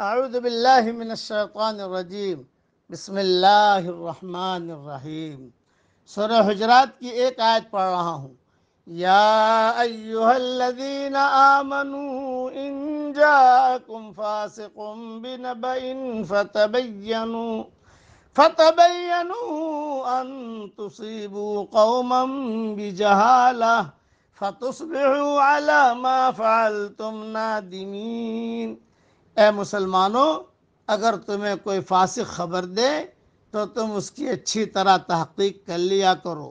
أعوذ بالله من الشيطان الرجيم. بسم الله الرحمن الرحيم. سورة حجرات کی ایک آیت پڑھ رہا ہوں. يا أيها الذين آمنوا إن جاءكم فاسق بنبأ فتبينوا فتبينوا أن تصيبوا قوما بجهالة فتصبحوا على ما فعلتم نادمين اے مسلمانوں اگر تمہیں کوئی فاسق خبر دے، تو تم اس کی اچھی طرح تحقیق کر لیا کرو۔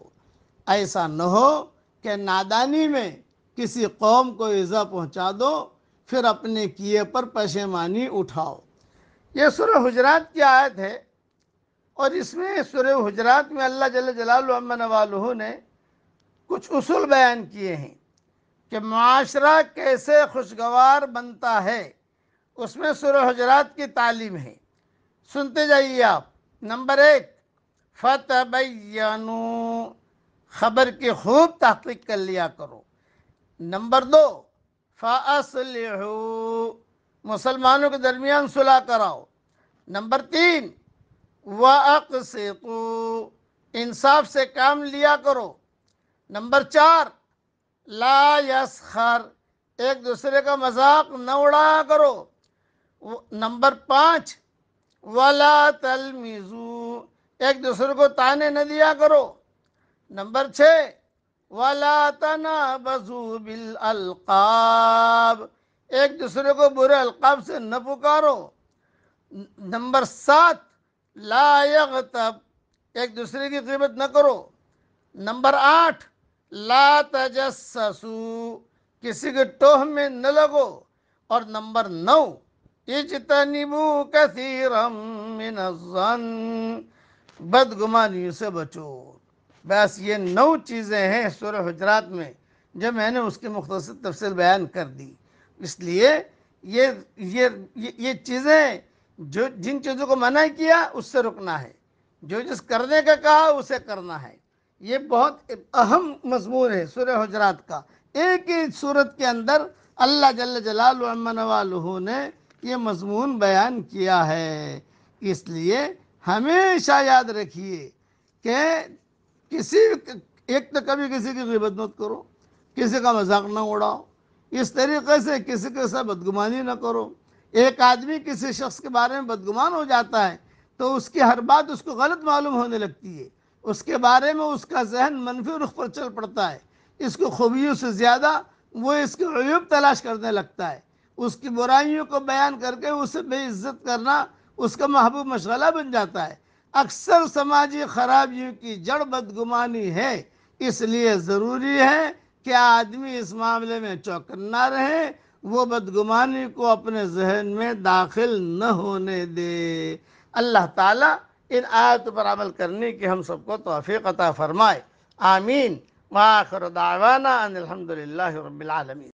ایسا نہ ہو کہ نادانی میں کسی قوم کو ایزا پہنچا دو، پھر اپنے کیے پر پشیمانی اٹھاؤ۔ یہ سورہ حجرات کی آیت ہے۔ اور اس میں سورہ حجرات میں اللہ جل جلالہ امن والہ نے کچھ اصول بیان کیے ہیں کہ معاشرہ کیسے خوشگوار بنتا ہے۔ اس میں سورہ حجرات کی تعلیم ہے۔ سنتے جائیے آپ۔ نمبر ایک، فتبینو، خبر کی خوب تحقیق کر لیا کرو۔ نمبر دو، فاصلحو، مسلمانوں کے درمیان صلح کراؤ۔ نمبر تین، واقسطو، انصاف سے کام لیا کرو۔ نمبر چار، لا یسخر، ایک دوسرے کا مذاق نہ اڑایا کرو۔ نمبر پانچ، ولا تلمیزو ایک دوسرے کو تانے نہ دیا کرو۔ نمبر چھ، ولا تنا تنابزو بالالقاب ایک دوسرے کو برے القاب سے نہ پکارو۔ نمبر سات، لا یغتب ایک دوسرے کی قیمت نہ کرو۔ نمبر آٹھ، لا تجسسو کسی کے ٹوہ میں نہ لگو۔ اور نمبر نو اجتنبو کثیرا من الظن بدگمانیوں سے بچو۔ بس یہ نو چیزیں ہیں سورہ حجرات میں جو میں نے اس کی مختصر تفصیل بیان کر دی۔ اس لیے یہ یہ یہ چیزیں جو جن چیزوں کو منع کیا، اس سے رکنا ہے۔ جو جس کرنے کا کہا، اسے کرنا ہے۔ یہ بہت اہم مضمون ہے سورہ حجرات کا۔ ایک ہی صورت کے اندر اللہ جل جلال امن والہ نے یہ مضمون بیان کیا ہے۔ اس لیے ہمیشہ یاد رکھیے کہ کسی ایک تو کبھی کسی کی غیبت مت کرو، کسی کا مذاق نہ اڑاؤ، اس طریقے سے کسی کے ساتھ بدگمانی نہ کرو۔ ایک آدمی کسی شخص کے بارے میں بدگمان ہو جاتا ہے تو اس کی ہر بات اس کو غلط معلوم ہونے لگتی ہے۔ اس کے بارے میں اس کا ذہن منفی رخ پر چل پڑتا ہے، اس کی خوبیوں سے زیادہ وہ اس کے عیوب تلاش کرنے لگتا ہے۔ اس کی برائیوں کو بیان کر کے اسے بے عزت کرنا اس کا محبوب مشغلہ بن جاتا ہے۔ اکثر سماجی خرابیوں کی جڑ بدگمانی ہے۔ اس لیے ضروری ہے کہ آدمی اس معاملے میں چوکنا رہے۔ وہ بدگمانی کو اپنے ذہن میں داخل نہ ہونے دے۔ اللہ تعالیٰ ان آیت پر عمل کرنے کی ہم سب کو توفیق عطا فرمائے۔ آمین۔ وآخر دعوانا ان الحمدللہ رب العالمین۔